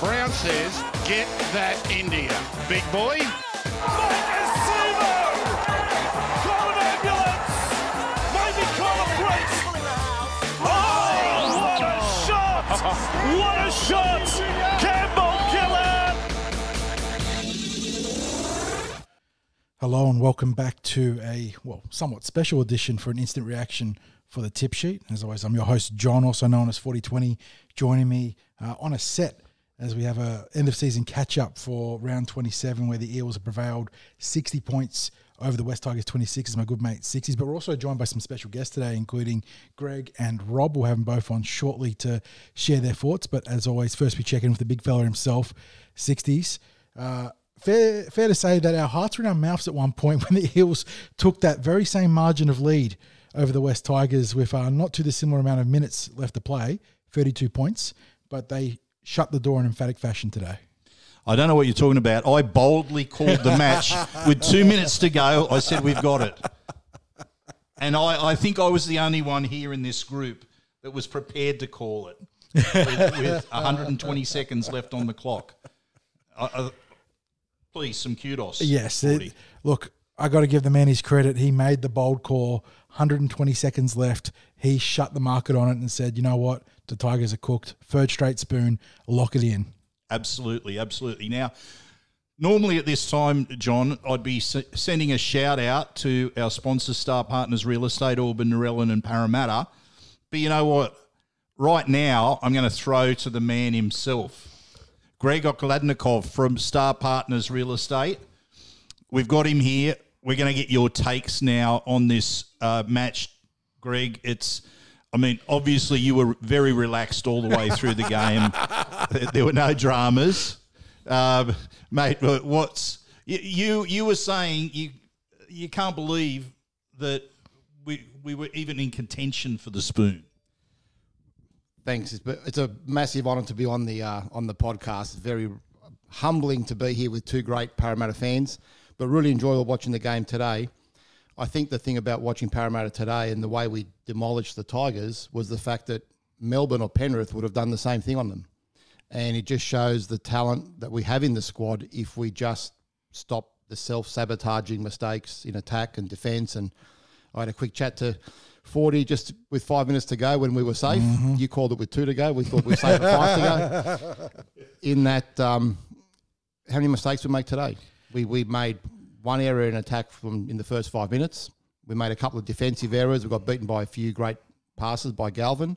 Brown says, get that India. Big boy. Hello and welcome back to a well, somewhat special edition for an instant reaction for the tip sheet. As always, I'm your host John, also known as Forty20, joining me uh, on a set as we have a end of season catch up for round 27, where the Eels have prevailed 60 points over the West Tigers 26 as my good mate 60s. But we're also joined by some special guests today, including Greg and Rob. We'll have them both on shortly to share their thoughts. But as always, first we check in with the big fella himself, 60s. Uh, fair, fair to say that our hearts were in our mouths at one point when the Eels took that very same margin of lead over the West Tigers with uh, not too dissimilar amount of minutes left to play, 32 points. But they shut the door in emphatic fashion today. I don't know what you're talking about. I boldly called the match with two minutes to go. I said, We've got it. And I, I think I was the only one here in this group that was prepared to call it with, with 120 seconds left on the clock. Uh, please, some kudos. Yes. It, look, I got to give the man his credit. He made the bold call. 120 seconds left. He shut the market on it and said, you know what? The Tigers are cooked. Third straight spoon. Lock it in. Absolutely, absolutely. Now, normally at this time, John, I'd be s- sending a shout out to our sponsors, Star Partners Real Estate, Auburn, Narellan, and Parramatta. But you know what? Right now, I'm going to throw to the man himself, Greg Okladnikov from Star Partners Real Estate. We've got him here. We're going to get your takes now on this uh, match, Greg. It's, I mean, obviously you were very relaxed all the way through the game. There- were no dramas, um, mate. What's you? You were saying you you can't believe that we we were even in contention for the spoon. Thanks. It's, it's a massive honour to be on the uh, on the podcast. Very humbling to be here with two great Parramatta fans, but really enjoyable watching the game today. I think the thing about watching Parramatta today and the way we demolished the Tigers was the fact that Melbourne or Penrith would have done the same thing on them, and it just shows the talent that we have in the squad if we just stop the self sabotaging mistakes in attack and defence. And I had a quick chat to. 40 just with five minutes to go when we were safe. You called it with two to go. We thought we were safe at five to go. In that, um, how many mistakes we make today? We, we made one error in attack from in the first five minutes. We made a couple of defensive errors. We got beaten by a few great passes by Galvin.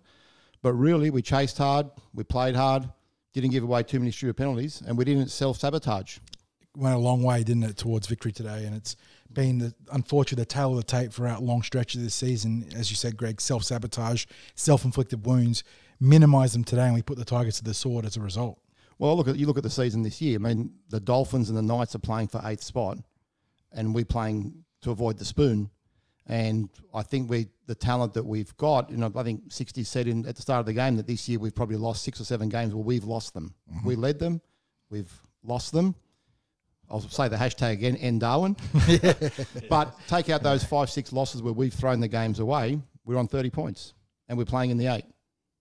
But really, we chased hard, we played hard, didn't give away too many stupid penalties, and we didn't self sabotage. Went a long way, didn't it, towards victory today? And it's been the unfortunately the tail of the tape throughout long stretches of this season. As you said, Greg, self sabotage, self inflicted wounds, minimise them today, and we put the Tigers to the sword as a result. Well, look at you look at the season this year. I mean, the Dolphins and the Knights are playing for eighth spot, and we're playing to avoid the spoon. And I think we the talent that we've got. You know, I think sixty said in at the start of the game that this year we've probably lost six or seven games. Well, we've lost them. Mm-hmm. We led them, we've lost them. I'll say the hashtag again, end Darwin. but take out those five, six losses where we've thrown the games away. We're on thirty points, and we're playing in the eight.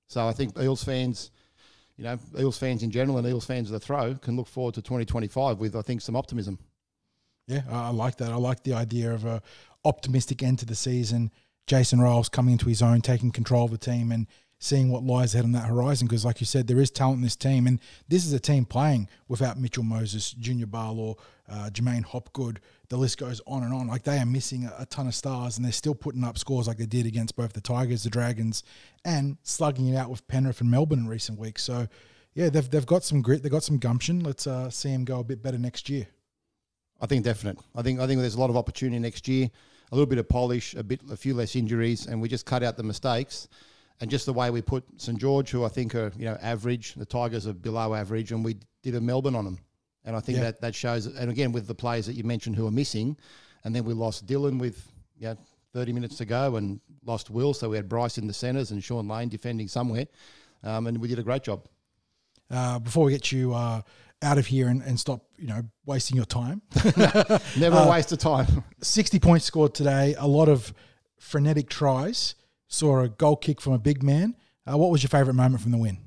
So I think Eels fans you know, Eels fans in general and Eels fans of the throw can look forward to 2025 with, I think, some optimism. Yeah, I I like that. I like the idea of a optimistic end to the season. Jason Ryles coming into his own, taking control of the team, and seeing what lies ahead on that horizon. Because, like you said, there is talent in this team, and this is a team playing without Mitchell Moses, Junior Paulo, uh, J'maine Hopgood. The list goes on and on. Like they are missing a, a ton of stars, and they're still putting up scores like they did against both the Tigers, the Dragons, and slugging it out with Penrith and Melbourne in recent weeks. So, yeah, they've they've got some grit, they've got some gumption. Let's uh, see them go a bit better next year. I think definite. I think I think there's a lot of opportunity next year. A little bit of polish, a bit, a few less injuries, and we just cut out the mistakes. And just the way we put St George, who I think are you know average, the Tigers are below average, and we did a Melbourne on them. And I think Yeah. that that shows. And again, with the players that you mentioned who are missing, and then we lost Dylan with you know, 30 minutes to go, and lost Will. So we had Bryce in the centres and Shaun Lane defending somewhere, um, and we did a great job. Uh, before we get you uh, out of here and, and stop, you know, wasting your time, Never a waste of time. 60 points scored today. A lot of frenetic tries. Saw a goal kick from a big man. Uh, what was your favourite moment from the win?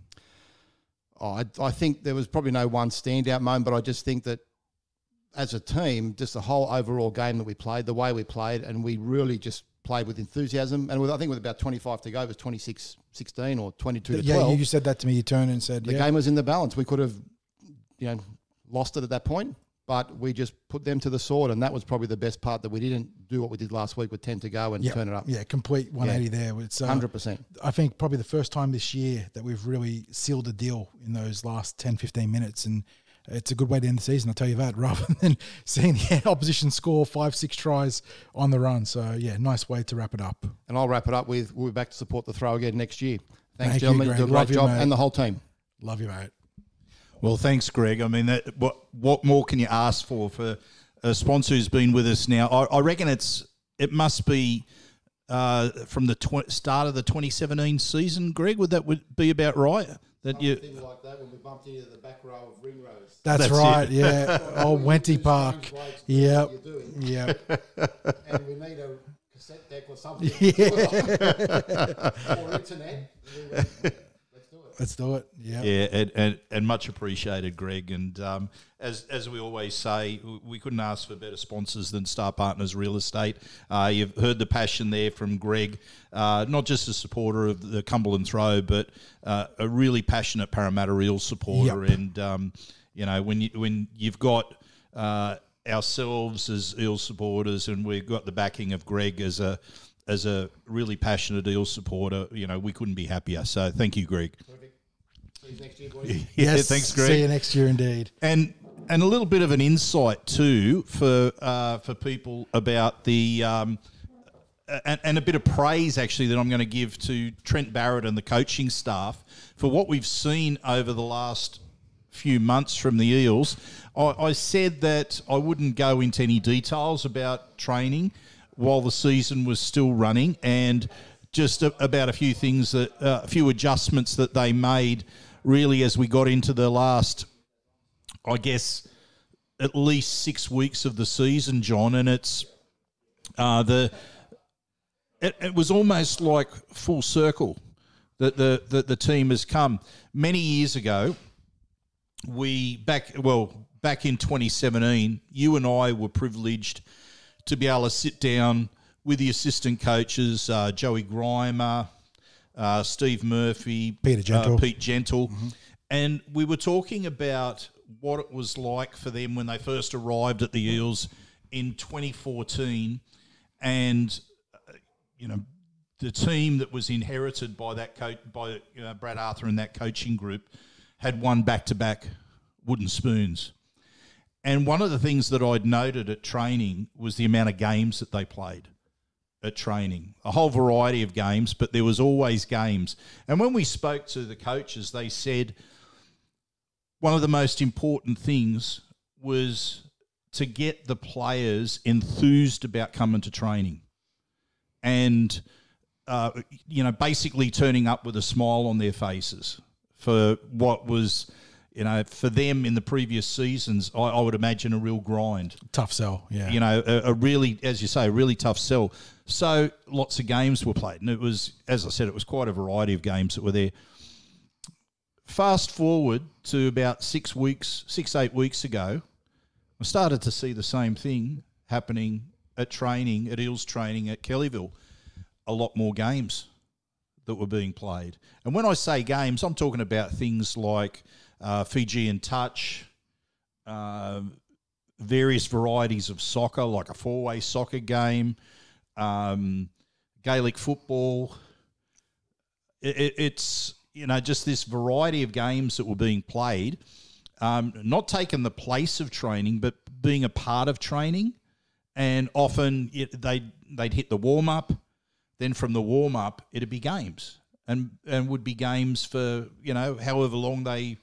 Oh, I, I think there was probably no one standout moment, but I just think that as a team, just the whole overall game that we played, the way we played, and we really just played with enthusiasm. And with, I think with about 25 to go, it was 26 16 or 22 to yeah, 12. you, you said that to me. You turned and said, the yeah. game was in the balance. We could have, you know, lost it at that point, but we just put them to the sword, and that was probably the best part that we didn't do what we did last week with 10 to go and yeah, turn it up. Yeah, complete 180 there. It's uh, 100%. I think probably the first time this year that we've really sealed a deal in those last 10, 15 minutes. And it's a good way to end the season, I'll tell you that, rather than seeing the opposition score five, six tries on the run. So, yeah, nice way to wrap it up. And I'll wrap it up with we'll be back to support the throw again next year. Thanks, Thank you, gentlemen. Greg. do a great Love job, mate. and the whole team. Love you, mate. Well, thanks, Greg. I mean, that, what what more can you ask for for a sponsor who's been with us now? I, I reckon it's it must be uh, from the tw- start of the 2017 season. Greg, would that would be about right? That you like that when we bumped into the back row of ring rows. That's, That's right. it. Yeah. Oh, Wenty Park. Yep. doing, Yep. and we need a cassette deck or something, or internet. Let's do it. Let's do it. Yep. Yeah, and, and, and much appreciated, Greg. And um, as as we always say, we couldn't ask for better sponsors than Star Partners Real Estate. Uh, you've heard the passion there from Greg, uh, not just a supporter of the Cumberland Throw, but uh, a really passionate Parramatta Real supporter. Yep. And um, you know, when you when you've got uh, ourselves as Eel supporters, and we've got the backing of Greg as a as a really passionate Eel supporter, you know, we couldn't be happier. So thank you, Greg. See next year, boys. Yeah, Yes. thanks, Greg. See you next year, indeed. and and a little bit of an insight too for uh, for people about the um, and, and a bit of praise actually that I'm going to give to Trent Barrett and the coaching staff for what we've seen over the last few months from the Eels. I, I said that I wouldn't go into any details about training while the season was still running and just a, about a few things that uh, a few adjustments that they made really as we got into the last I guess, at least six weeks of the season, John, and it's uh, the it, it was almost like full circle that the that the team has come. Many years ago, we back well back in 2017, you and I were privileged to be able to sit down with the assistant coaches, uh, Joey Grima, uh, Steve Murphy, Peter Gentle. uh, Pete Gentle, and we were talking about what it was like for them when they first arrived at the Eels in 2014, and uh, you know the team that was inherited by that coach by you know, Brad Arthur and that coaching group had won back to back wooden spoons. And one of the things that I'd noted at training was the amount of games that they played at training. A whole variety of games, but there was always games. And when we spoke to the coaches, they said one of the most important things was to get the players enthused about coming to training. And uh, you know, basically turning up with a smile on their faces for what was, you know, for them in the previous seasons, I, I would imagine a real grind. Tough sell. Yeah. You know, a, a really, as you say, a really tough sell. So lots of games were played, and it was, as I said, it was quite a variety of games that were there. Fast forward to about six weeks, six eight weeks ago, I started to see the same thing happening at training at Eels training at Kellyville. A lot more games that were being played, and when I say games, I'm talking about things like uh, Fijian touch, um, various varieties of soccer, like a four-way soccer game, um, Gaelic football. It, it, it's you know just this variety of games that were being played, um, not taking the place of training, but being a part of training. And often it, they they'd hit the warm up, then from the warm up it'd be games, and and would be games for you know however long they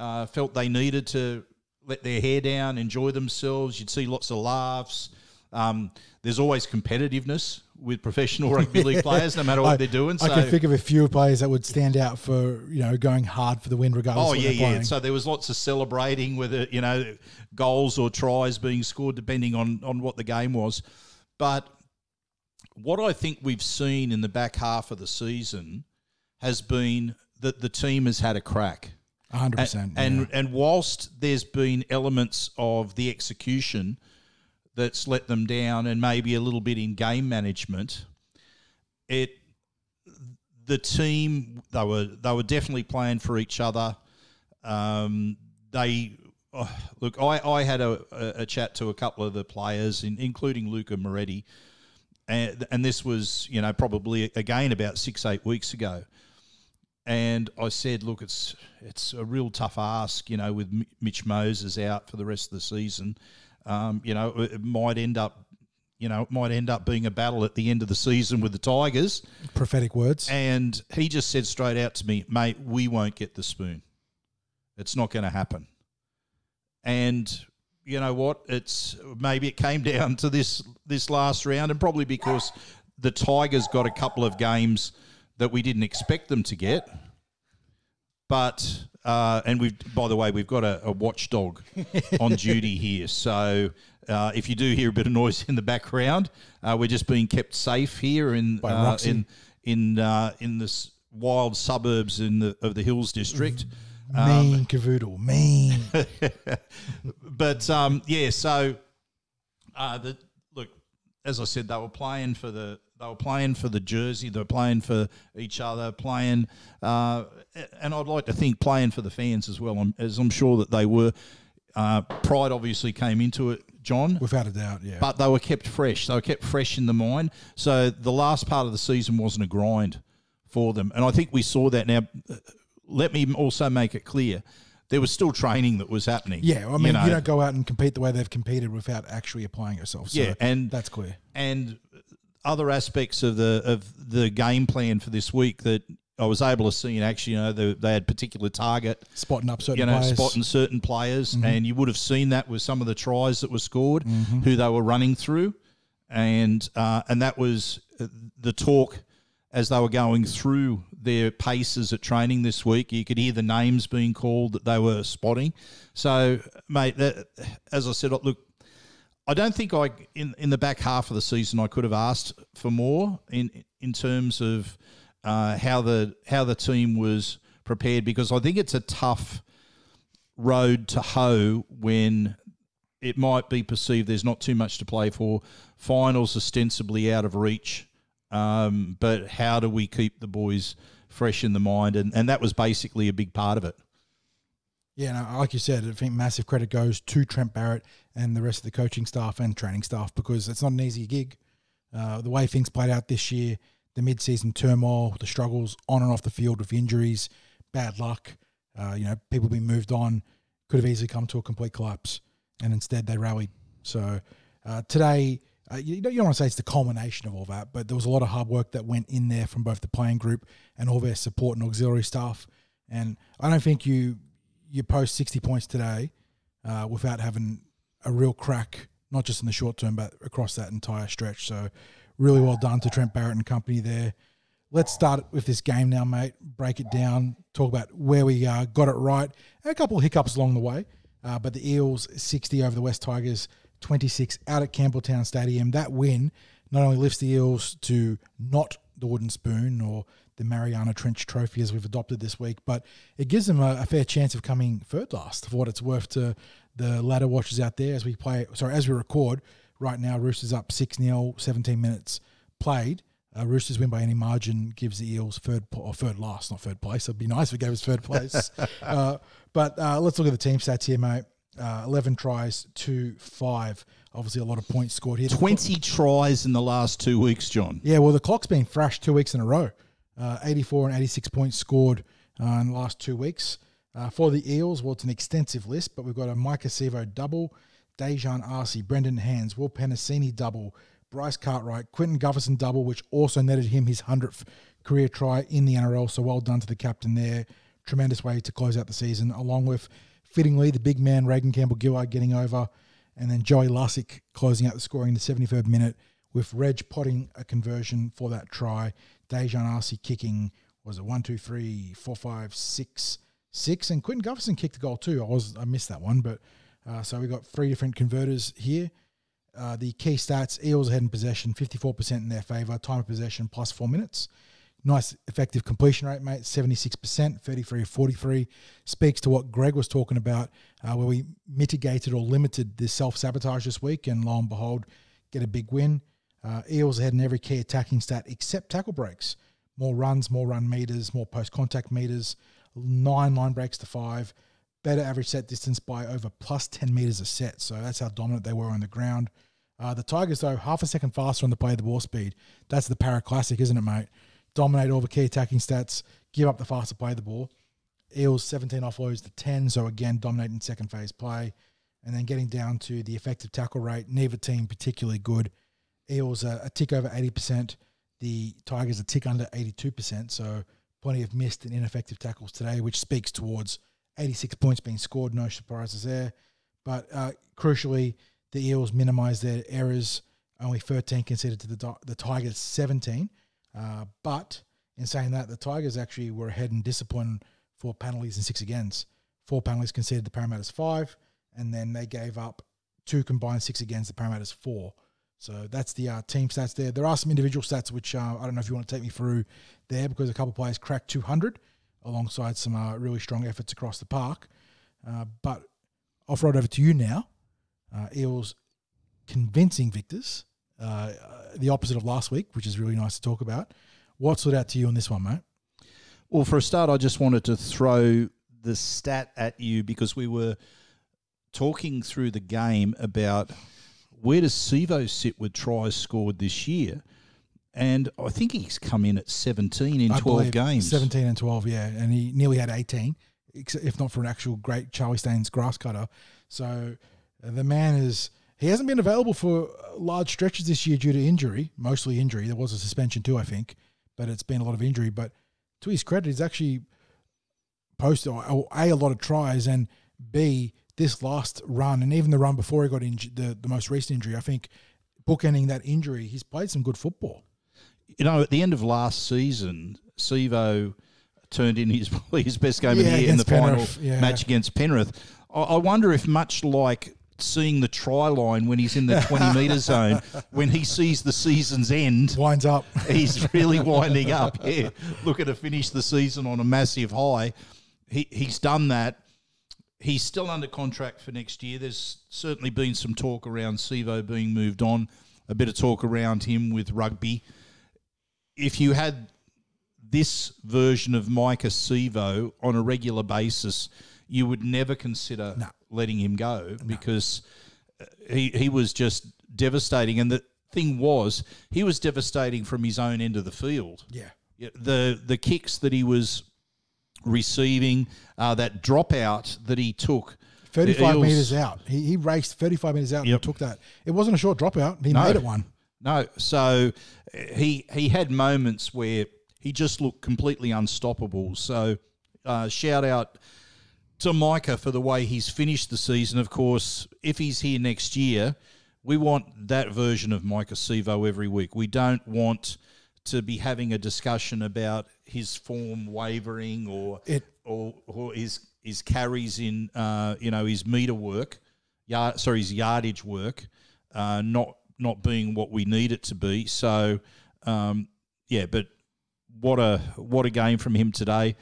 uh, felt they needed to let their hair down, enjoy themselves. You'd see lots of laughs. Um, there's always competitiveness with professional rugby league players, no matter what I, they're doing. I So, can think of a few players that would stand out for you know going hard for the win regardless. oh yeah, yeah. So there was lots of celebrating with it, you know, goals or tries being scored depending on on what the game was. But what I think we've seen in the back half of the season has been that the team has had a crack. 100%. And, yeah. and and whilst there's been elements of the execution that's let them down, and maybe a little bit in game management, it the team they were they were definitely playing for each other. Um, they oh, look. I, I had a, a, a chat to a couple of the players, in, including Luca Moretti, and and this was you know probably again about six eight weeks ago and I said, look, it's it's a real tough ask, you know, with M- Mitch Moses out for the rest of the season. Um, you know, it might end up, you know, it might end up being a battle at the end of the season with the Tigers. prophetic words. And he just said straight out to me, mate, we won't get the spoon. It's not going to happen. And you know what? It's maybe it came down to this this last round, and probably because the Tigers got a couple of games that we didn't expect them to get. But uh, and we, by the way, we've got a, a watchdog on duty here. So uh, if you do hear a bit of noise in the background, uh, we're just being kept safe here in uh, in in uh, in this wild suburbs in the of the Hills district. mean cavoodle. Mean. but um, yeah, so uh, the as I said, they were playing for the they were playing for the jersey, they were playing for each other, playing, uh, and I'd like to think playing for the fans as well. As I'm sure that they were. Uh, pride obviously came into it, John. Without a doubt, yeah. but they were kept fresh. They were kept fresh in the mind. So the last part of the season wasn't a grind for them, and I think we saw that. Now, let me also make it clear: there was still training that was happening. yeah, I mean, you, know, don't go out and compete the way they've competed without actually applying yourself. So Yeah, and- that's clear. and other aspects of the of the game plan for this week that I was able to see in action. You know, they, they had particular target. Spotting up certain you know, players. Mm-hmm. spotting certain players, and you would have seen that with some of the tries that were scored, Mm-hmm. who they were running through, and uh, and that was uh, the talk as they were going through their paces at training this week. You could hear the names being called that they were spotting. So, mate, that, as I said, look, I don't think I in in the back half of the season I could have asked for more in in terms of uh, how the how the team was prepared because I think it's a tough road to hoe when it might be perceived there's not too much to play for. Finals ostensibly out of reach, um, but how do we keep the boys fresh in the mind? And and that was basically a big part of it. Yeah, no, like you said, I think massive credit goes to Trent Barrett and the rest of the coaching staff and training staff because it's not an easy gig. Uh, the way things played out this year, the mid-season turmoil, the struggles on and off the field with injuries, bad luck, uh, you know, people being moved on, could have easily come to a complete collapse, and instead they rallied. So uh, today, uh, you, don't, you don't want to say it's the culmination of all that, but there was a lot of hard work that went in there from both the playing group and all their support and auxiliary staff. And I don't think you you post 60 points today uh, without having a real crack, not just in the short term, but across that entire stretch. So, really well done to Trent Barrett and company there. Let's start with this game now, mate. Break it down, talk about where we uh, got it right, and a couple of hiccups along the way. Uh, but the Eels 60 over the West Tigers, 26 out at Campbelltown Stadium. That win not only lifts the Eels to not the wooden spoon or the Mariana Trench Trophy as we've adopted this week, but it gives them a, a fair chance of coming third last for what it's worth to the ladder watchers out there as we play. Sorry, as we record right now, Roosters up six 0 17 minutes played. Uh, Roosters win by any margin gives the Eels third or third last, not third place. It'd be nice if it gave us third place. uh, but uh, let's look at the team stats here, mate. Uh, Eleven tries to five. Obviously, a lot of points scored here. The clock- Twenty tries in the last two weeks, John. yeah, well, the clock's been thrashed two weeks in a row. Uh, 84 and 86 points scored uh, in the last two weeks. Uh, for the Eels, well, it's an extensive list, but we've got a Maika Sivo double, Daejarn Asi, Brendan Hands, Will Penisini double, Bryce Cartwright, Quentin Gutherson double, which also netted him his 100th career try in the NRL. So well done to the captain there. Tremendous way to close out the season, along with fittingly the big man Reagan Campbell Gillard getting over, and then Joey Lussick closing out the scoring in the 73rd minute with Reg potting a conversion for that try. Daejarn Asi kicking was it one, two, three, four, five, six, six, and Quinton Gutherson kicked the goal too. I was I missed that one, but uh, so we got three different converters here, Uh, the key stats: Eels ahead in possession, fifty-four percent in their favour. Time of possession plus four minutes. Nice effective completion rate, mate. Seventy-six percent, thirty-three of forty-three. Speaks to what Greg was talking about, uh, where we mitigated or limited the self-sabotage this week, and lo and behold, get a big win. Uh, Eels ahead in every key attacking stat except tackle breaks. More runs, more run meters, more post-contact meters. Nine line breaks to five better average set distance by over plus 10 meters a set. So that's how dominant they were on the ground. Uh, the Tigers, though, half a second faster on the play of the ball speed. That's the para classic, isn't it, mate? Dominate all the key attacking stats, give up the faster play of the ball. Eels 17 offloads to 10, so again, dominating second phase play. And then getting down to the effective tackle rate, neither team particularly good. Eels a, a tick over 80%, the Tigers a tick under 82%, so plenty of missed and ineffective tackles today, which speaks towards 86 points being scored, no surprises there. But uh, crucially, the Eels minimised their errors, only 13 conceded to the, the Tigers 17. Uh, but in saying that, the Tigers actually were ahead in discipline for penalties and six against. Four penalties conceded the Parramatta's five, and then they gave up two combined six against the Parramatta's four. So that's the uh, team stats there. There are some individual stats which uh, I don't know if you want to take me through there because a couple players cracked 200 alongside some uh, really strong efforts across the park. Uh, but throw it over to you now. Uh, Eels convincing victors, uh, the opposite of last week, which is really nice to talk about. What stood out to you on this one, mate? Well, for a start, I just wanted to throw the stat at you because we were talking through the game about where does Sivo sit with tries scored this year and I think he's come in at 17 in I 12 games. 17 and 12, yeah. And he nearly had 18, if not for an actual great Charlie Staines grass cutter. So uh, the man is, he hasn't been available for uh, large stretches this year due to injury, mostly injury. There was a suspension too, I think, but it's been a lot of injury. But to his credit, he's actually posted, uh, uh, A, a lot of tries, and B, this last run, and even the run before he got injured, the, the most recent injury, I think bookending that injury, he's played some good football you know, at the end of last season, Sivo turned in his his best game yeah, of the year in the Penrith, final yeah. match against Penrith. I, I wonder if much like seeing the try line when he's in the 20 metre zone, when he sees the season's end, winds up. He's really winding up. Yeah, looking to finish the season on a massive high. He he's done that. He's still under contract for next year. There's certainly been some talk around Sivo being moved on. A bit of talk around him with rugby if you had this version of Maika Sivo on a regular basis, you would never consider no. letting him go no. because uh, he he was just devastating. And the thing was, he was devastating from his own end of the field. Yeah, the the kicks that he was receiving, uh, that dropout that he took. 35 metres out. He, he raced 35 metres out yep. and took that. It wasn't a short dropout. He no. made it one. No, so he he had moments where he just looked completely unstoppable. So uh, shout out to Maika for the way he's finished the season. Of course, if he's here next year, we want that version of Maika Sivo every week. We don't want to be having a discussion about his form wavering or it, or, or his his carries in uh, you know his meter work, yard sorry his yardage work, uh, not not being what we need it to be. So, um, yeah, but what a what a game from him today.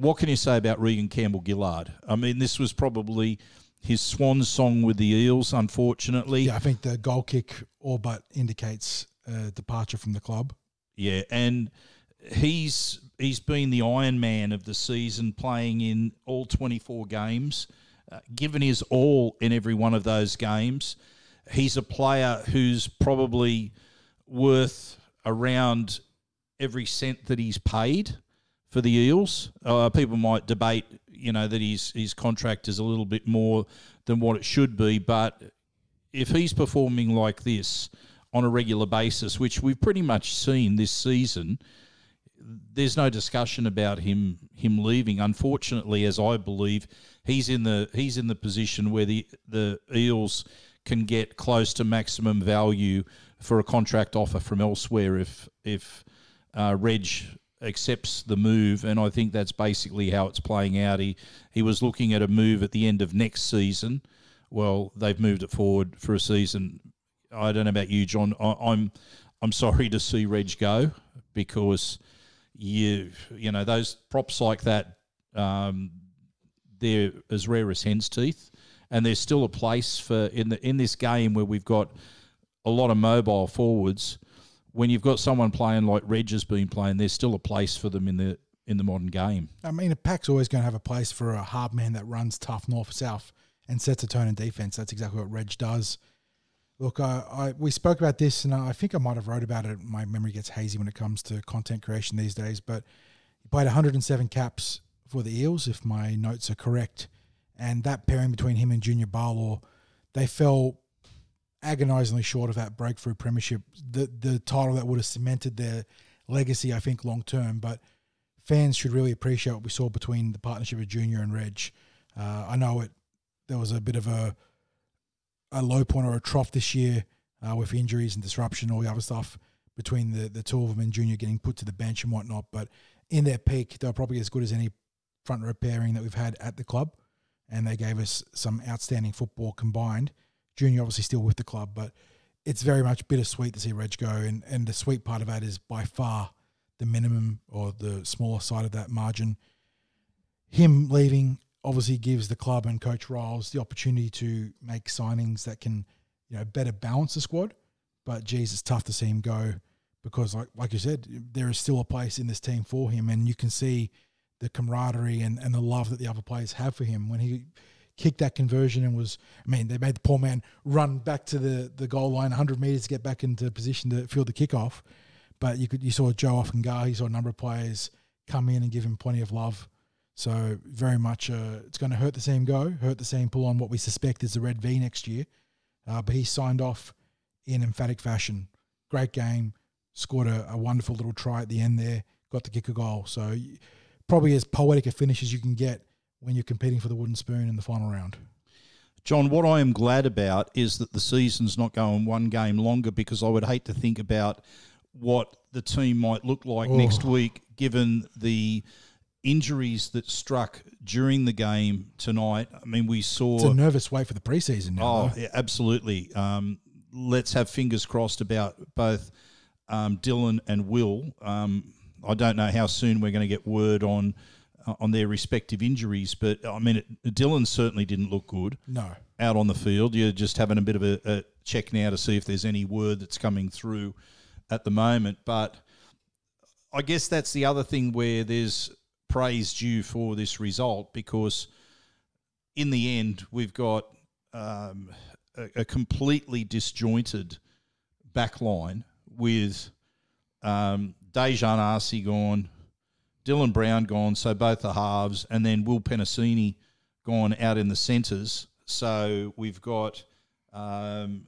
What can you say about Reagan Campbell Gillard? I mean, this was probably his swan song with the Eels, unfortunately. Yeah, I think the goal kick all but indicates a departure from the club. Yeah, and he's he's been the Iron Man of the season, playing in all 24 games, uh, given his all in every one of those games he's a player who's probably worth around every cent that he's paid for the Eels. Uh, people might debate, you know, that his his contract is a little bit more than what it should be, but if he's performing like this on a regular basis, which we've pretty much seen this season, there's no discussion about him him leaving. Unfortunately, as I believe, he's in the he's in the position where the the Eels can get close to maximum value for a contract offer from elsewhere if if uh, Reg accepts the move, and I think that's basically how it's playing out. He he was looking at a move at the end of next season. Well, they've moved it forward for a season I don't know about you, John. I, I'm I'm sorry to see Reg go because you you know those props like that um, they're as rare as hen's teeth, and there's still a place for in the in this game where we've got a lot of mobile forwards. When you've got someone playing like Reg has been playing, there's still a place for them in the in the modern game. I mean, a pack's always going to have a place for a hard man that runs tough north south and sets a tone in defense. That's exactly what Reg does. Look, I, I we spoke about this, and I think I might have wrote about it. My memory gets hazy when it comes to content creation these days. But he played 107 caps for the Eels, if my notes are correct, and that pairing between him and Junior Paulo, they fell agonisingly short of that breakthrough premiership, the the title that would have cemented their legacy, I think, long term. But fans should really appreciate what we saw between the partnership of Junior and Reg. Uh, I know it. There was a bit of a a low point or a trough this year uh, with injuries and disruption, all the other stuff between the, the two of them and Junior getting put to the bench and whatnot. But in their peak, they were probably as good as any front row pairing that we've had at the club. And they gave us some outstanding football combined. Junior obviously still with the club, but it's very much bittersweet to see Reg go. And, and the sweet part of that is by far the minimum or the smaller side of that margin. Him leaving obviously gives the club and Coach Ryles the opportunity to make signings that can, you know, better balance the squad. But geez, it's tough to see him go because, like like you said, there is still a place in this team for him, and you can see the camaraderie and, and the love that the other players have for him when he kicked that conversion and was I mean they made the poor man run back to the, the goal line 100 meters to get back into position to field the kickoff but you could you saw Joe Ofahengaue you saw a number of players come in and give him plenty of love so very much, uh, it's going to hurt the him go, hurt the him pull on what we suspect is the red V next year. Uh, but he signed off in emphatic fashion. Great game, scored a, a, wonderful little try at the end there, got the kick a goal. So probably as poetic a finish as you can get when you're competing for the wooden spoon in the final round. John, what I am glad about is that the season's not going one game longer because I would hate to think about what the team might look like oh. next week given the injuries that struck during the game tonight. I mean, we saw it's a nervous wait for the preseason. Now, oh, yeah, absolutely. Um, let's have fingers crossed about both um, Dylan and Will. Um, I don't know how soon we're going to get word on on their respective injuries, but I mean, it, Dylan certainly didn't look good. No, out on the field, you're just having a bit of a, a check now to see if there's any word that's coming through at the moment, but. I guess that's the other thing where there's praise due for this result because in the end we've got um, a, a, completely disjointed back line with um, Daejarn Asi gone, Dylan Brown gone, so both the halves, and then Will Penisini gone out in the centres. So we've got um,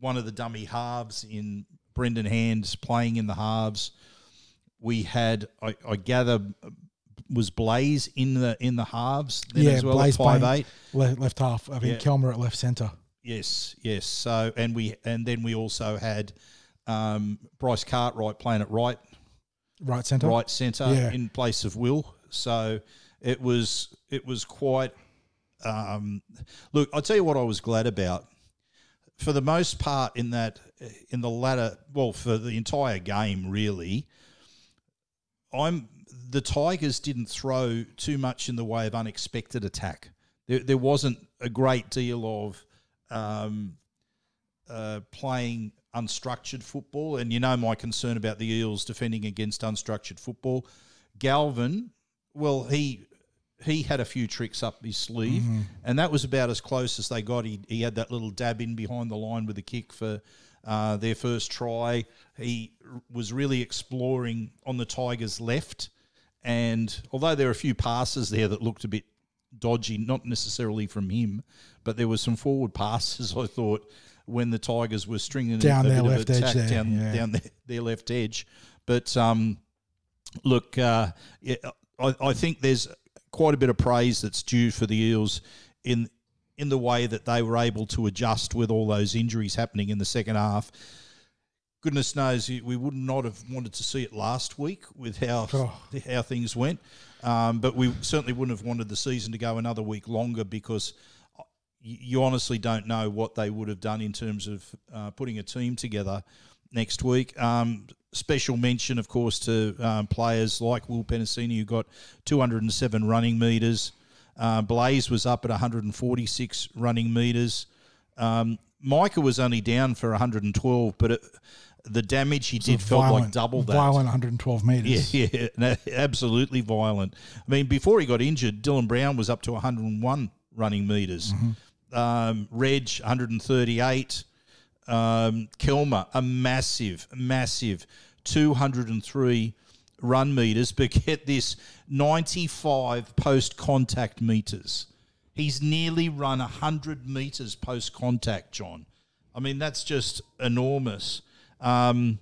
one of the dummy halves in Brendan Hands playing in the halves. We had, I, I gather, was Blaize in the in the halves yeah, as well Blaize five eight left, left half. I think yeah. Kelma at left centre. Yes, yes. So and we and then we also had um, Bryce Cartwright playing at right, right centre, right centre yeah. in place of Will. So it was it was quite. Um, look, I'll tell you what I was glad about. For the most part, in that in the latter, well, for the entire game, really, I'm the Tigers didn't throw too much in the way of unexpected attack. There, there wasn't a great deal of um, uh, playing unstructured football. And you know my concern about the Eels defending against unstructured football. Galvin, well, he he had a few tricks up his sleeve, mm-hmm. and that was about as close as they got. He, he had that little dab in behind the line with a kick for uh, their first try. He was really exploring on the Tigers' left and although there are a few passes there that looked a bit dodgy, not necessarily from him, but there were some forward passes I thought when the Tigers were stringing down their left edge there, down, yeah. down their, their, left edge. But um, look, uh, yeah, I, I think there's quite a bit of praise that's due for the Eels in in the way that they were able to adjust with all those injuries happening in the second half goodness knows we would not have wanted to see it last week with how oh. how things went. Um, but we certainly wouldn't have wanted the season to go another week longer because you honestly don't know what they would have done in terms of uh, putting a team together next week. Um, special mention, of course, to um, players like Will Penisini, who got 207 running metres. Uh, Blaize was up at 146 running metres. Um, Maika was only down for 112, but it, the damage he did felt violent, like double that. Violent 112 metres. Yeah, yeah, no, absolutely violent. I mean, before he got injured, Dylan Brown was up to 101 running meters. Um, Reg 138. Um, a massive, massive 203 run meters, but get this 95 post contact meters. He's nearly run 100 meters post contact, John. I mean, that's just enormous. Um,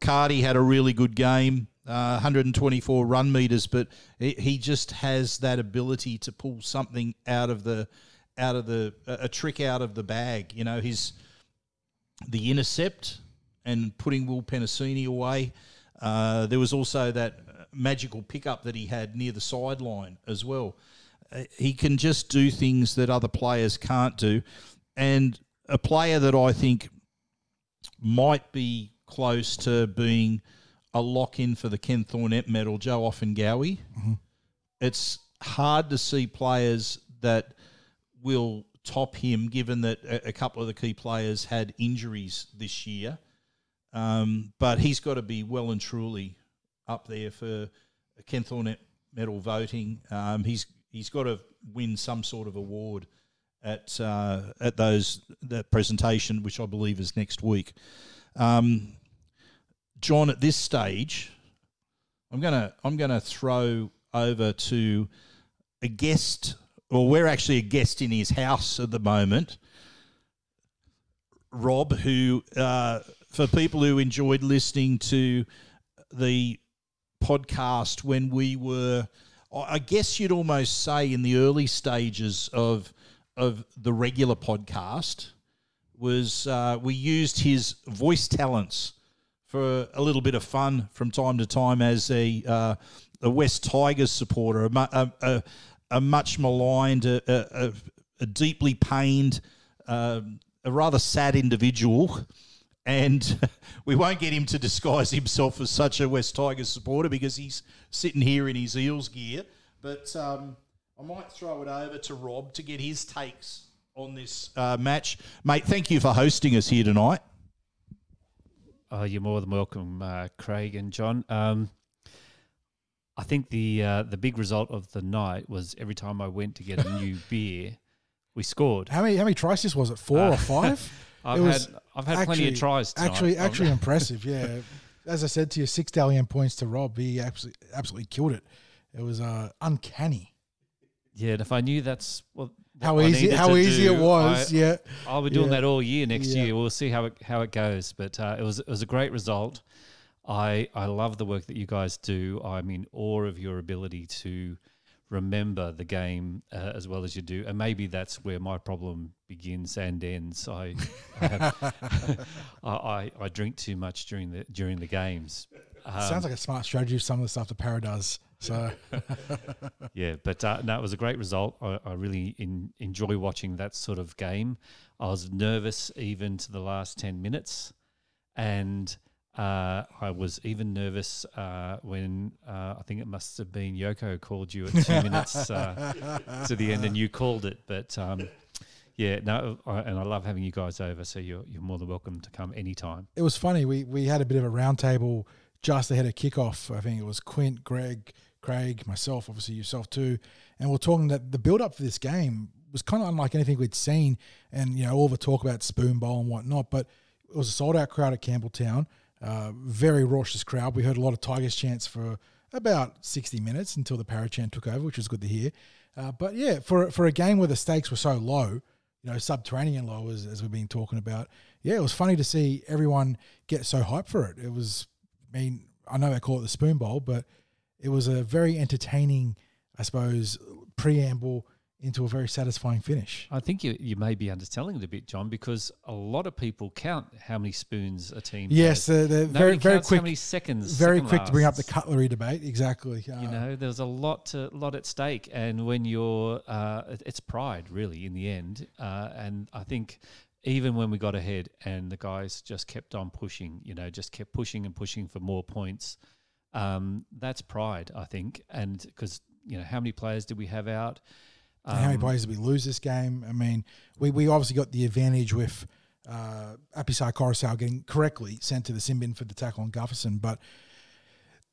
Cardi had a really good game, uh, 124 run meters, but he just has that ability to pull something out of the out of the a trick out of the bag. You know, his the intercept and putting Will Penisini away. Uh, there was also that magical pickup that he had near the sideline as well. Uh, he can just do things that other players can't do, and a player that I think might be close to being a lock in for the Ken Thornett medal, Joe Ofahengaue. It's hard to see players that will top him, given that a, a couple of the key players had injuries this year. Um, but he's got to be well and truly up there for a Ken Thornett medal voting. Um, he's he's got to win some sort of award at uh, at those that presentation, which I believe is next week. Um, John, at this stage, I'm gonna I'm gonna throw over to a guest. Well, we're actually a guest in his house at the moment. Rob, who uh, for people who enjoyed listening to the podcast when we were, I guess you'd almost say in the early stages of of the regular podcast, was uh, we used his voice talents for a little bit of fun from time to time as a uh, a West Tigers supporter, a, a, a, much maligned, a, a, a deeply pained, um a rather sad individual. And we won't get him to disguise himself as such a West Tigers supporter because he's sitting here in his Eels gear. But um, I might throw it over to Rob to get his takes on this uh, match. Mate, thank you for hosting us here tonight. Oh, you're more than welcome, uh, Craig and John. Um, I think the uh, the big result of the night was every time I went to get a new beer, we scored. How many how many tries this was it? Four or five? I've It had I've had plenty of tries. Tonight. Actually, actually impressive. Yeah, as I said to you, six Dally M points to Rob. He absolutely absolutely killed it. It was uh, uncanny yeah. And if I knew that's what, what how easy how to easy it was. I, yeah, I'll be doing Yeah. that all year next Yeah. year. We'll see how it how it goes. But uh, it was it was a great result. I I love the work that you guys do. I'm in awe of your ability to remember the game uh, as well as you do, and maybe that's where my problem begins and ends. I I, have, I, I drink too much during the during the games. Um, sounds like a smart strategy. Some of the stuff that Para does. So Yeah, but uh, no, it was a great result. I, I really in, enjoy watching that sort of game. I was nervous even to the last 10 minutes. And uh, I was even nervous uh, when uh, I think it must have been Yoko called you at two minutes uh, to the end and you called it. But um, yeah, no, I, and I love having you guys over. So you're, you're more than welcome to come anytime. it was funny. We we had a bit of a roundtable just ahead of kickoff. I think it was Quint, Greg, Craig, myself, obviously yourself too, and we're talking that the build up for this game was kind of unlike anything we'd seen, and you know all the talk about spoon bowl and whatnot. But it was a sold out crowd at Campbelltown, uh, very raucous crowd. We heard a lot of Tigers chants for about sixty minutes until the Para chant took over, which was good to hear. Uh, but yeah, for for a game where the stakes were so low, you know, subterranean low as, as we've been talking about. Yeah, it was funny to see everyone get so hyped for it. It was, I mean, I know they call it the spoon bowl, but it was a very entertaining, I suppose, preamble into a very satisfying finish. I think you, you may be underselling it a bit, John, because a lot of people count how many spoons a team. Yes, has. they're, very very quick. How many seconds? very quick to bring up the cutlery debate. Exactly. You Uh, know, there's a lot to, lot at stake, and when you're, uh, it's pride really in the end. Uh, and I think even when we got ahead, and the guys just kept on pushing, you know, just kept pushing and pushing for more points. Um, that's pride, I think, and because you know how many players did we have out? And how many Um, players did we lose this game? I mean, we, we obviously got the advantage with uh, Apisai Koroisau getting correctly sent to the sin bin for the tackle on Gutherson, but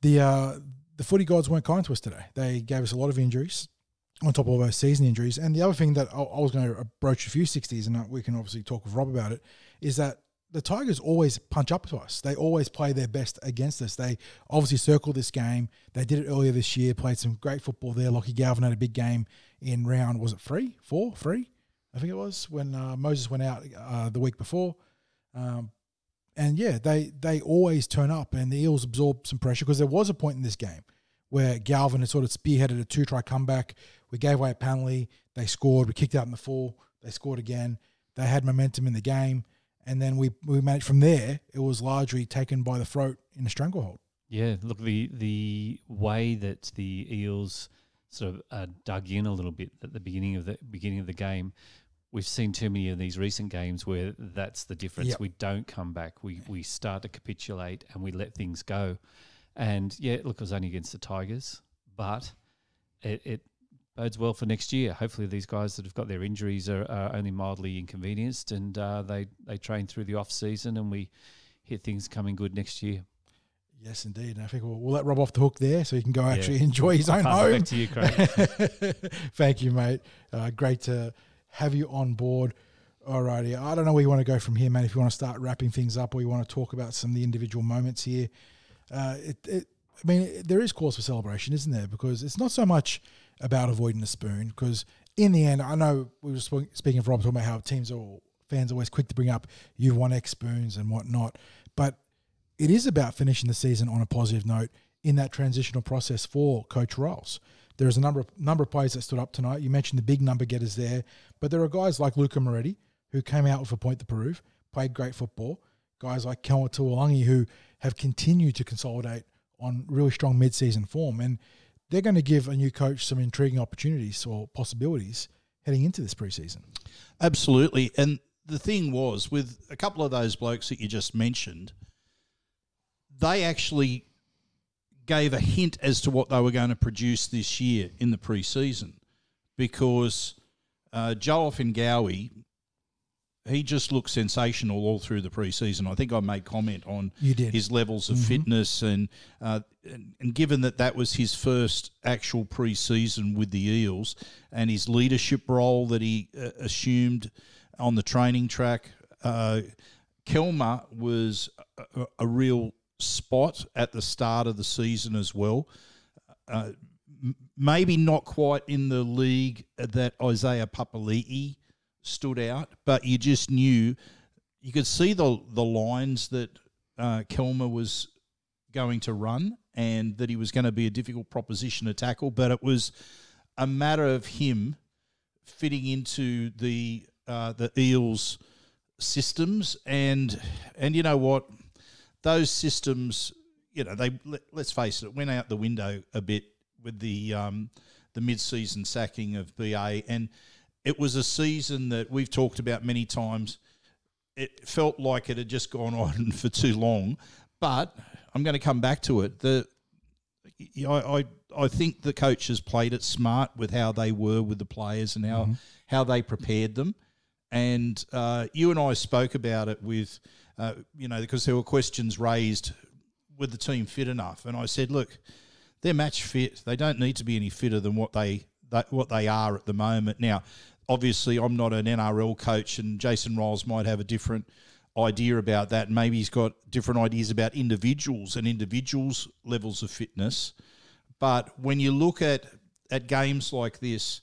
the uh, the footy gods weren't kind to us today. They gave us a lot of injuries on top of all those season injuries. And the other thing that I, I was going to broach a few 60s, and we can obviously talk with Rob about it, is that the Tigers always punch up to us. They always play their best against us. They obviously circled this game. They did it earlier this year, played some great football there. Lockie Galvin had a big game in round, was it three, four, three? I think it was when uh, Moses went out uh, the week before. Um, and yeah, they they always turn up, and the Eels absorb some pressure because there was a point in this game where Galvin had sort of spearheaded a two try comeback. We gave away a penalty. They scored. We kicked out in the full. They scored again. They had momentum in the game, and then we we managed from there. It was largely taken by the throat in a stranglehold. Yeah, look the the way that the Eels sort of uh, dug in a little bit at the beginning of the beginning of the game. We've seen too many of these recent games where that's the difference. Yep. We don't come back. We we start to capitulate and we let things go. And yeah, look, it was only against the Tigers, but it, it bodes well for next year. Hopefully, these guys that have got their injuries are, are only mildly inconvenienced, and uh, they they train through the off season, and we hit things coming good next year. Yes, indeed. And I think we'll, we'll let Rob off the hook there, so he can go actually enjoy his I'll own home. back to you, Craig. Thank you, mate. Uh, great to have you on board. Alrighty, I don't know where you want to go from here, man. If you want to start wrapping things up, or you want to talk about some of the individual moments here, uh, it, it, I mean, it- there is cause for celebration, isn't there? Because it's not so much about avoiding the spoon. Because in the end, I know we were speaking of Rob talking about how teams are all, fans are always quick to bring up you've won X spoons and whatnot, but it is about finishing the season on a positive note in that transitional process for Coach Ryles. There's a number of number of players that stood up tonight. You mentioned the big number getters there, but there are guys like Luca Moretti who came out with a point to prove, played great football. Guys like Kelma Tuilagi who have continued to consolidate on really strong mid-season form, and they're going to give a new coach some intriguing opportunities or possibilities heading into this preseason. Absolutely. And the thing was, with a couple of those blokes that you just mentioned, they actually gave a hint as to what they were going to produce this year in the preseason because uh, Joe Ofahengaue, he just looked sensational all through the preseason. I think I made comment on You did. his levels of fitness, and, uh, and and given that that was his first actual preseason with the Eels, and his leadership role that he uh, assumed on the training track, uh, Kelma was a- a real spot at the start of the season as well. Uh, maybe not quite in the league that Isaiah Papali'i stood out, but you just knew you could see the the lines that uh, Kelma was going to run and that he was going to be a difficult proposition to tackle, but it was a matter of him fitting into the uh, the Eels systems and and you know what those systems you know they let, let's face it went out the window a bit with the um, the mid-season sacking of BA and it was a season that we've talked about many times. It felt like it had just gone on for too long but I'm going to come back to it. The I, I I think the coaches played it smart with how they were with the players and how how they prepared them. And uh, you and I spoke about it with, uh, you know, because there were questions raised with the team fit enough, and I said, look, they're match fit. They don't need to be any fitter than what they that, what they are at the moment. Now, obviously, I'm not an NRL coach, and Jason Ryles might have a different idea about that. Maybe he's got different ideas about individuals and individuals' levels of fitness. But when you look at at games like this,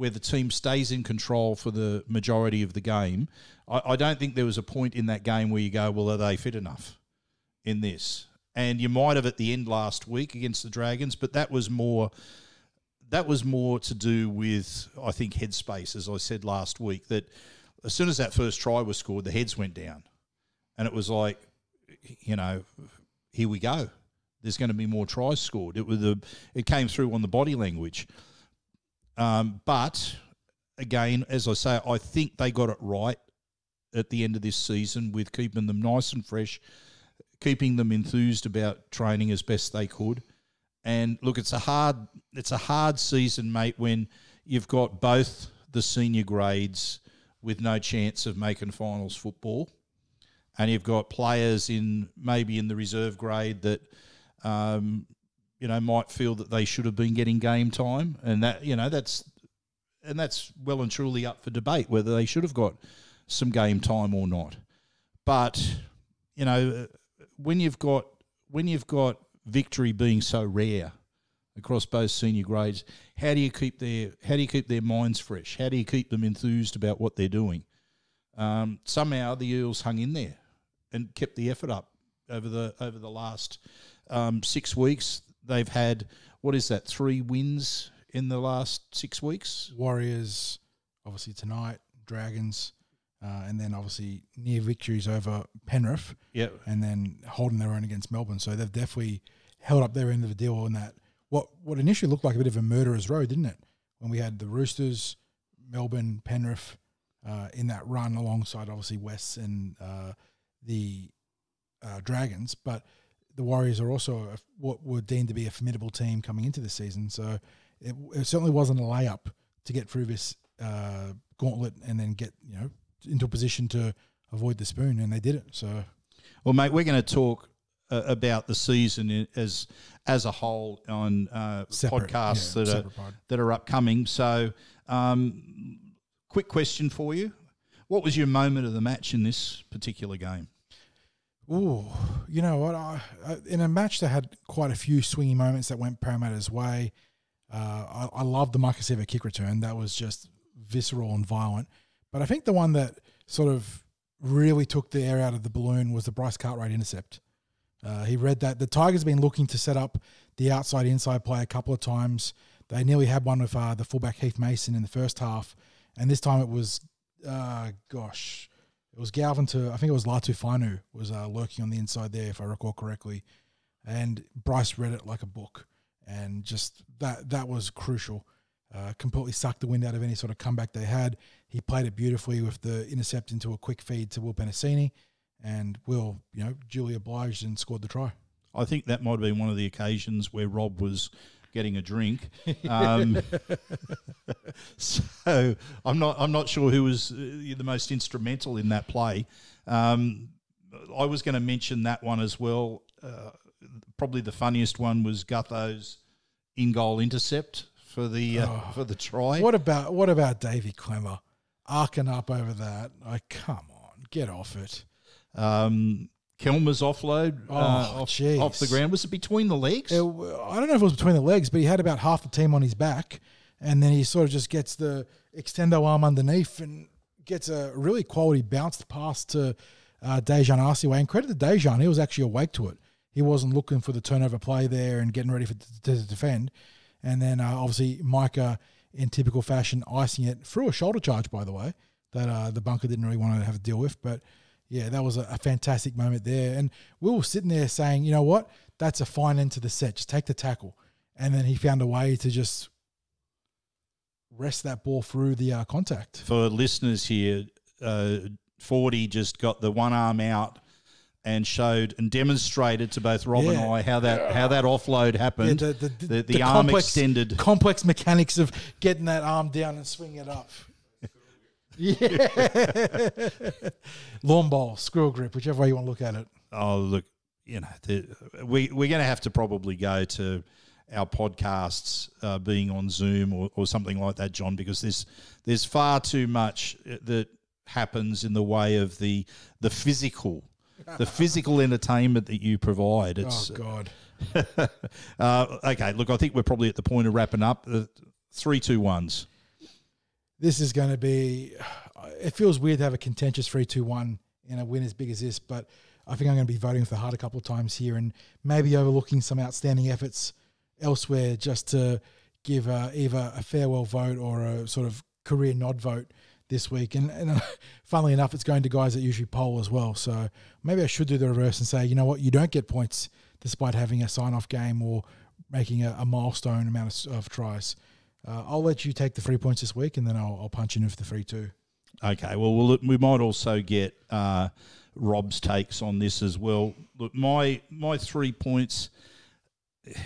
where the team stays in control for the majority of the game, I, I don't think there was a point in that game where you go, well, are they fit enough in this? And you might have at the end last week against the Dragons, but that was more that was more to do with I think headspace, as I said last week. That as soon as that first try was scored, the heads went down, and it was like, you know, here we go. There's going to be more tries scored. It was the it came through on the body language. Um, but again, as I say, I think they got it right at the end of this season with keeping them nice and fresh, keeping them enthused about training as best they could. And look, it's a hard it's a hard season, mate, when you've got both the senior grades with no chance of making finals football, and you've got players in maybe in the reserve grade that um, you know might feel that they should have been getting game time, and that you know that's and that's well and truly up for debate whether they should have got some game time or not. But you know, when you've got when you've got victory being so rare across both senior grades, how do you keep their how do you keep their minds fresh? How do you keep them enthused about what they're doing? Um, somehow the Eels hung in there and kept the effort up over the over the last um, six weeks. They've had what is that three wins in the last six weeks? Warriors, obviously tonight, Dragons, uh, and then obviously near victories over Penrith. Yep. and then holding their own against Melbourne. So they've definitely held up their end of the deal on that. What what initially looked like a bit of a murderer's row, didn't it? When we had the Roosters, Melbourne, Penrith uh, in that run alongside obviously Wests and uh, the uh, Dragons, but the Warriors are also a, what were deemed to be a formidable team coming into the season. So it, it certainly wasn't a layup to get through this uh, gauntlet and then get you know into a position to avoid the spoon, and they did it. So Well, mate, we're going to talk uh, about the season as as a whole on uh, Separate, podcasts yeah, that are pod. that are upcoming. So, um, quick question for you: What was your moment of the match in this particular game? Ooh, you know what? I, I, in a match that had quite a few swingy moments that went Parramatta's way, uh, I, I loved the Maika Sivo kick return. That was just visceral and violent. But I think the one that sort of really took the air out of the balloon was the Bryce Cartwright intercept. Uh, he read that the Tigers have been looking to set up the outside inside play a couple of times. They nearly had one with uh, the fullback Heath Mason in the first half, and this time it was, uh, gosh, it was Galvin to I think it was Latu Fainu was uh, lurking on the inside there if I recall correctly, and Bryce read it like a book, and just that that was crucial. Uh, completely sucked the wind out of any sort of comeback they had. He played it beautifully with the intercept into a quick feed to Will Penisini, and Will, you know, duly obliged and scored the try. I think that might have been one of the occasions where Rob was getting a drink. Um, so I'm not I'm not sure who was uh, the most instrumental in that play. Um, I was going to mention that one as well. Uh, probably the funniest one was Gutho's in goal intercept for the uh, for the try. What about what about Davy Klemmer arcing up over that? Like, come on, get off it. Um, Kelma's offload uh, Oh, off, off the ground was it between the legs? It, I don't know if it was between the legs, but he had about half the team on his back, and then he sort of just gets the extendo arm underneath and gets a really quality bounced pass to uh, Daejarn Asi. And credit to Daejarn, he was actually awake to it. He wasn't looking for the turnover play there and getting ready for to, defend. And then uh, obviously Maika, in typical fashion, icing it through a shoulder charge, by the way, that uh, the bunker didn't really want to have to deal with. But yeah, that was a, a fantastic moment there. And we were sitting there saying, you know what? That's a fine end to the set. Just take the tackle. And then he found a way to just rest that ball through the uh, contact. for listeners here, uh, Forty just got the one arm out and showed and demonstrated to both Rob and I how that how that offload Yeah, happened. the, the, the, the, arm complex, extended. Complex mechanics of getting that arm down and swinging it up. yeah. Lawn ball, squirrel grip, whichever way you want to look at it. Oh, look, you know, the, we we're going to have to probably go to our podcasts uh, being on Zoom or, or something like that, John, because there's there's far too much uh, that happens in the way of the the physical. The physical entertainment that you provide, it's oh, God. uh, okay. Look, I think we're probably at the point of wrapping up. Uh, three, two, ones. This is going to be, it feels weird to have a contentious 3 2 1 in a win as big as this, but I think I'm going to be voting with the heart a couple of times here and maybe overlooking some outstanding efforts elsewhere just to give uh, either a farewell vote or a sort of career nod vote this week. And, and uh, funnily enough, it's going to guys that usually poll as well. So maybe I should do the reverse and say, you know what, you don't get points despite having a sign off game or making a, a milestone amount of, of tries. Uh, I'll let you take the three points this week, and then I'll, I'll punch in for the three two. Okay, well, we'll we might also get uh, Rob's takes on this as well. Look, my my three points.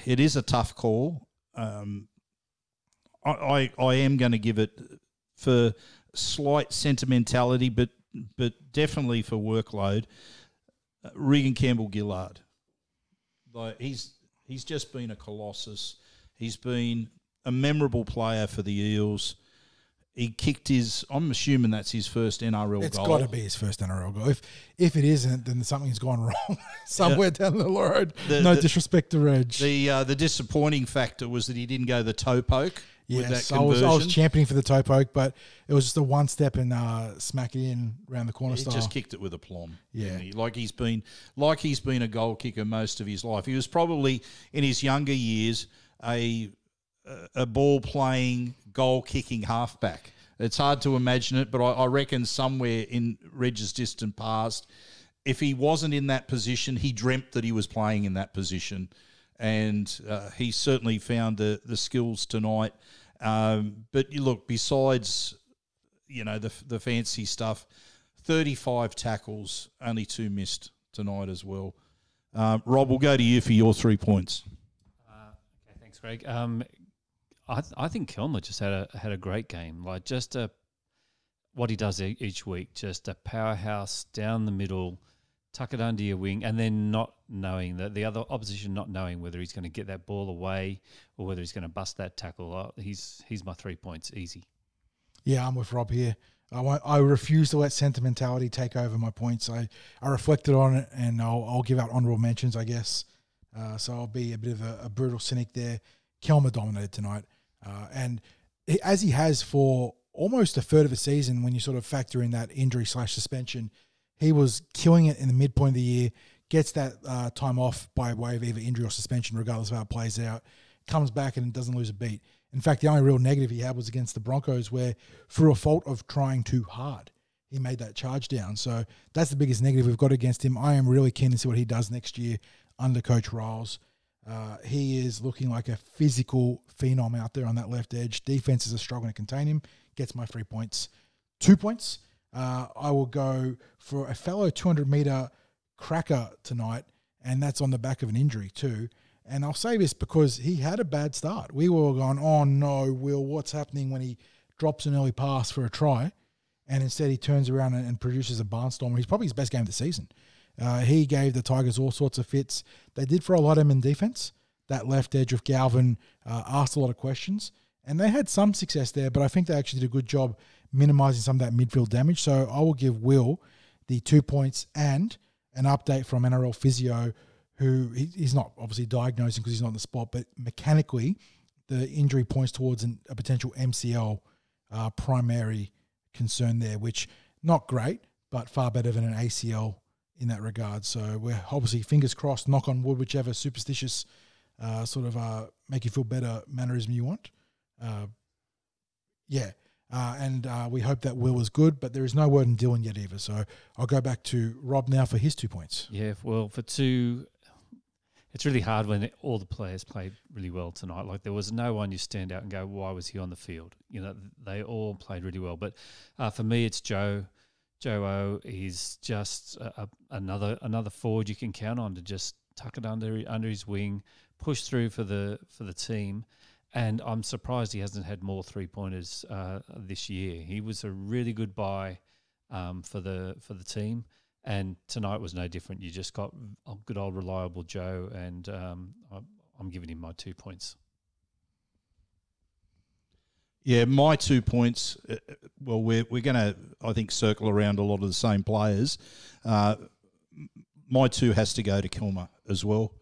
It is a tough call. Um, I, I I am going to give it for slight sentimentality, but but definitely for workload. Uh, Reagan Campbell Gillard, like he's he's just been a colossus. He's been a memorable player for the Eels. He kicked his. I'm assuming that's his first NRL It's goal. It's got to be his first NRL goal. If if it isn't, then something's gone wrong somewhere down the road. The- no the- disrespect to Reg. The uh, the disappointing factor was that he didn't go the toe poke with that yes, I was I was championing for the toe poke, but it was just a one step and uh, smack it in around the corner he style. just kicked it with a aplomb. Yeah. he? like he's been like he's been a goal kicker most of his life. He was probably in his younger years a a ball playing, goal kicking halfback. It's hard to imagine it, but I, I reckon somewhere in Reg's distant past, if he wasn't in that position, he dreamt that he was playing in that position, and uh, he certainly found the the skills tonight. Um, but you look, besides you know the the fancy stuff, thirty five tackles, only two missed tonight as well. Uh, Rob, we'll go to you for your three points. Okay, thanks, Greg. Um, I th- I think Kelma just had a had a great game. Like just a what he does e- each week, just a powerhouse down the middle, tuck it under your wing, and then not knowing that the other opposition not knowing whether he's going to get that ball away or whether he's going to bust that tackle. Uh, he's he's my three points easy. Yeah, I'm with Rob here. I want, I refuse to let sentimentality take over my points. I, I reflected on it, and I'll, I'll give out honourable mentions, I guess. Uh, so I'll be a bit of a, a brutal cynic there. Kelma dominated tonight, uh, and as he has for almost a third of a season, when you sort of factor in that injury slash suspension, he was killing it in the midpoint of the year. Gets that uh, time off by way of either injury or suspension, regardless of how it plays out. Comes back and doesn't lose a beat. In fact, the only real negative he had was against the Broncos, where through a fault of trying too hard, he made that charge down. So that's the biggest negative we've got against him. I am really keen to see what he does next year under Coach Ryles. Uh, he is looking like a physical phenom out there on that left edge. Defenses are struggling to contain him. Gets my three points. Two points. Uh, I will go for a fellow 200 meter cracker tonight, and that's on the back of an injury too. And I'll say this because he had a bad start. We were going, oh no, Will, what's happening when he drops an early pass for a try? And instead he turns around and, and produces a barnstormer. He's probably his best game of the season. Uh, he gave the Tigers all sorts of fits. They did for a lot of him in defense. That left edge of Galvin uh, asked a lot of questions, and they had some success there. But I think they actually did a good job minimizing some of that midfield damage. So I will give Will the two points and an update from NRL physio, who he's not obviously diagnosing because he's not on the spot, but mechanically, the injury points towards an, a potential MCL uh, primary concern there, which not great, but far better than an ACL in that regard. So we're obviously fingers crossed, knock on wood, whichever superstitious uh, sort of uh, make you feel better mannerism you want. Uh, yeah. Uh, and uh, we hope that Will is good, but there is no word in Dylan yet either. So I'll go back to Rob now for his two points. Yeah, well, for two, it's really hard when all the players played really well tonight. Like there was no one you stand out and go, "Why was he on the field?" You know, they all played really well. But uh, for me, it's Joe. Joe O. He's just a, a, another another forward you can count on to just tuck it under under his wing, push through for the for the team. And I'm surprised he hasn't had more three pointers uh, this year. He was a really good buy um, for the for the team and tonight was no different. You just got a good old reliable Joe, and um, I'm, I'm giving him my two points. Yeah, my two points. uh, Well, we're we're going to, I think, circle around a lot of the same players. Uh, my two has to go to Kelma as well.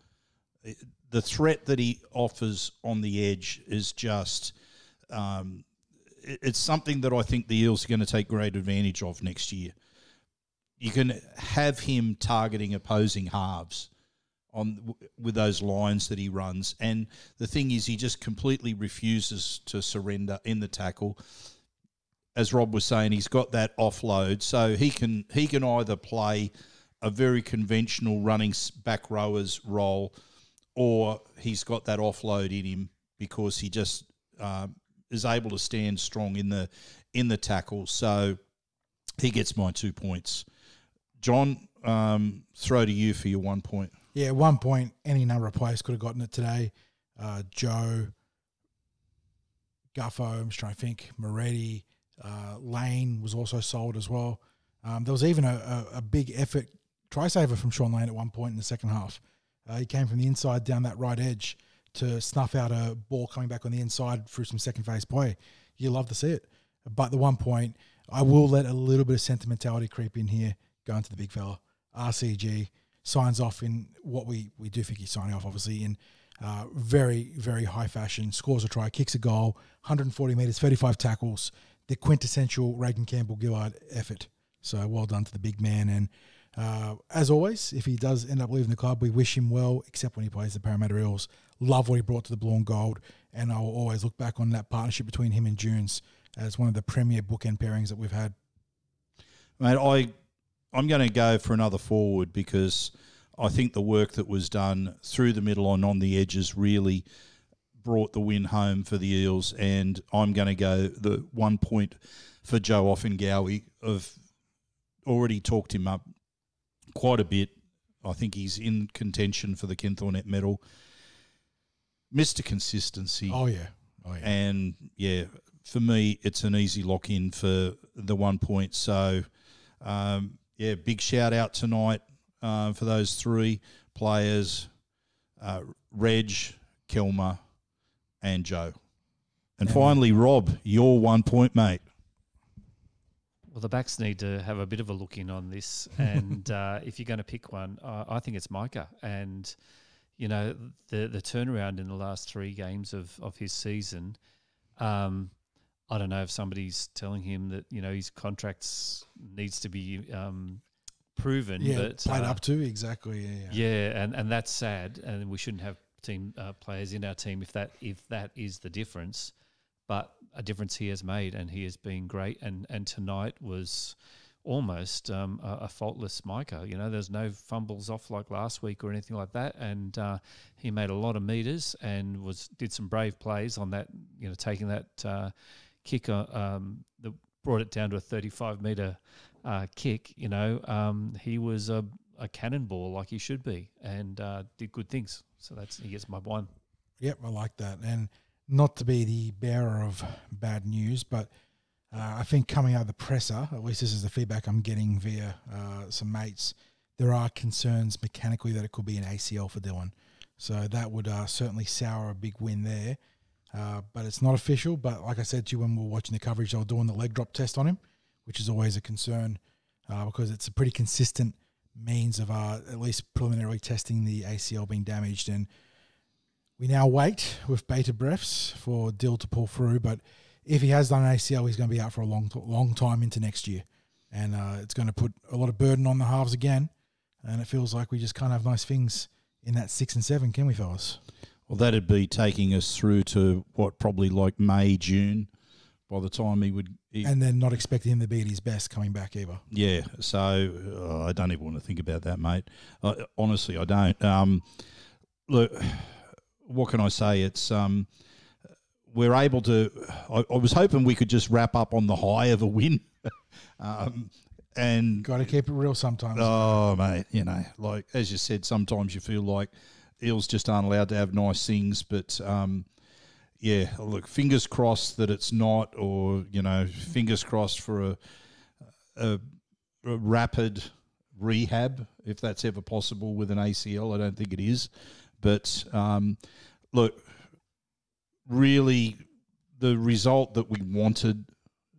The threat that he offers on the edge is just, um, it's something that I think the Eels are going to take great advantage of next year. You can have him targeting opposing halves on with those lines that he runs. And the thing is, he just completely refuses to surrender in the tackle. As Rob was saying, he's got that offload, so he can he can either play a very conventional running back rowers role, or he's got that offload in him because he just um, is able to stand strong in the in the tackle. So he gets my two points. John, um, throw to you for your one point. Yeah, at one point, any number of players could have gotten it today. Uh, Joe, Guffo, I'm just trying to think, Moretti, uh, Lane was also sold as well. Um, there was even a, a, a big effort try saver from Shaun Lane at one point in the second half. Uh, he came from the inside down that right edge to snuff out a ball coming back on the inside through some second phase play. You love to see it. But the one point, I will let a little bit of sentimentality creep in here, going to the big fella. RCG signs off in what we, we do think he's signing off, obviously, in uh, very, very high fashion. Scores a try, kicks a goal, 140 metres, 35 tackles. The quintessential Reagan Campbell Gillard effort. So well done to the big man. And uh, as always, if he does end up leaving the club, we wish him well, except when he plays the Parramatta Eels. Love what he brought to the blue and gold. And I will always look back on that partnership between him and Junes as one of the premier bookend pairings that we've had. Mate, I I'm going to go for another forward because I think the work that was done through the middle and on the edges really brought the win home for the Eels, and I'm going to go the one point for Joe Ofahengaue. I've already talked him up quite a bit. I think he's in contention for the Ken Thornett medal. Mr. Consistency. Oh, yeah. Oh, yeah. And yeah, for me, it's an easy lock in for the one point. So, um, yeah, big shout out tonight uh, for those three players uh, Reg, Kelma, and Joe. And finally, Rob, your one point, mate. Well, the backs need to have a bit of a look in on this, and uh, if you're going to pick one, uh, I think it's Maika. And you know the the turnaround in the last three games of of his season. Um, I don't know if somebody's telling him that you know his contracts needs to be um, proven, yeah, but played uh, up to exactly. Yeah, yeah. yeah, and, and that's sad, and we shouldn't have team uh, players in our team if that if that is the difference. But a difference he has made, and he has been great. And and tonight was almost um, a, a faultless Maika. You know, there's no fumbles off like last week or anything like that, and uh, he made a lot of meters and was did some brave plays on that. You know, taking that uh, kick um, that brought it down to a 35 meter uh, kick. You know, um, he was a, a cannonball like he should be, and uh, did good things. So that's he gets my one. Yep, I like that. And not to be the bearer of bad news, but uh, I think coming out of the presser, at least this is the feedback I'm getting via uh, some mates, there are concerns mechanically that it could be an ACL for Dylan. So that would uh, certainly sour a big win there. Uh, but it's not official. But like I said to you when we were watching the coverage, they were doing the leg drop test on him, which is always a concern uh, because it's a pretty consistent means of uh, at least preliminarily testing the ACL being damaged. And we now wait with bated breaths for Dill to pull through. But if he has done an ACL, he's going to be out for a long, long time into next year, and uh, it's going to put a lot of burden on the halves again. And it feels like we just can't have nice things in that six and seven, can we, fellas? Well, that'd be taking us through to what probably like May, June. By the time he would, he, And then not expecting him to be at his best coming back either. yeah. So uh, I don't even want to think about that, mate. Uh, honestly, I don't. Um, look, what can I say? It's um, we're able to. I, I was hoping we could just wrap up on the high of a win, um, and Got to keep it real sometimes. Oh, mate, you know, like as you said, sometimes you feel like eels just aren't allowed to have nice things. But um, yeah, look, fingers crossed that it's not, or you know, fingers crossed for a, a, a rapid rehab if that's ever possible with an ACL. I don't think it is, but um, look, really, the result that we wanted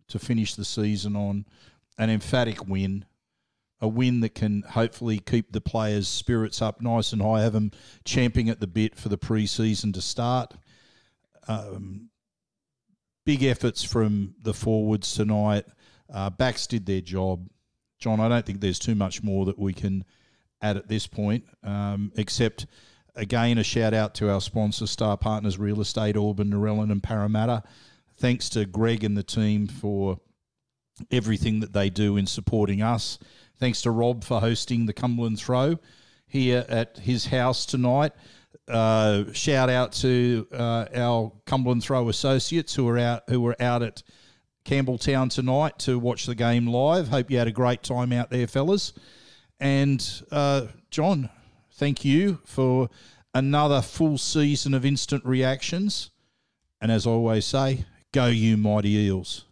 to finish the season on an emphatic win a win that can hopefully keep the players' spirits up nice and high, have them champing at the bit for the pre-season to start. Um, big efforts from the forwards tonight. Uh, backs did their job. John, I don't think there's too much more that we can add at this point, um, except again a shout out to our sponsor, Star Partners Real Estate, Auburn, Narellan, and Parramatta. Thanks to Greg and the team for everything that they do in supporting us. Thanks to Rob for hosting the Cumberland Throw here at his house tonight. Uh, shout out to uh, our Cumberland Throw associates who are out who were out at Campbelltown tonight to watch the game live. Hope you had a great time out there, fellas. And uh, John, thank you for another full season of instant reactions. And as I always say, go you mighty eels.